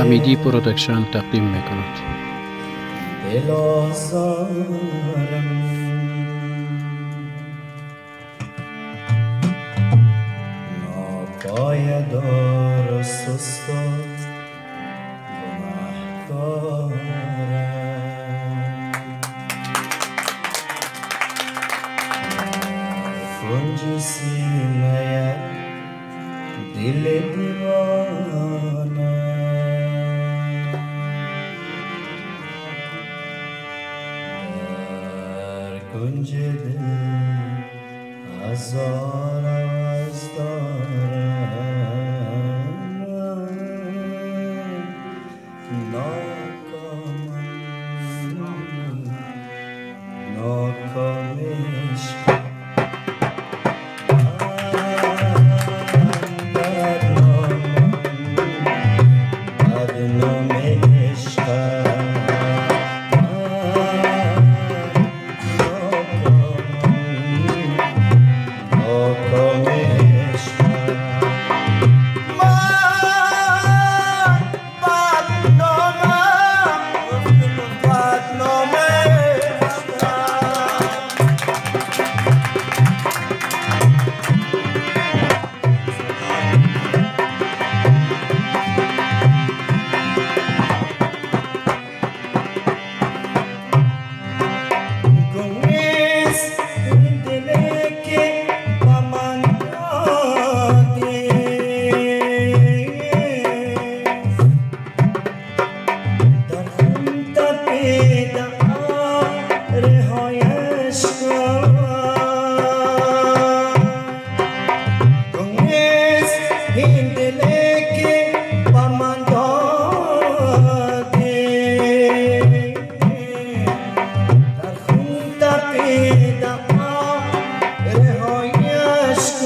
امیدی پرودکشن تقدیم می کند dile divana azar azdan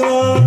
go.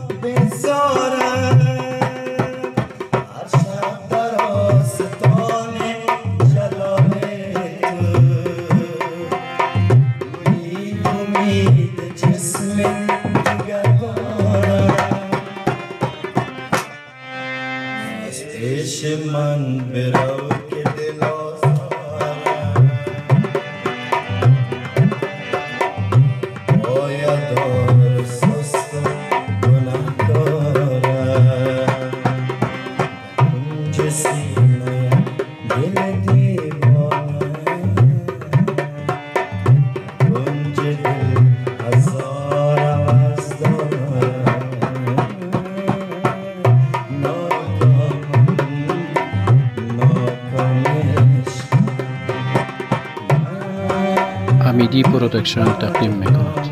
मन बिरव के दिलों امیدی پرودکشن تقدیم می کند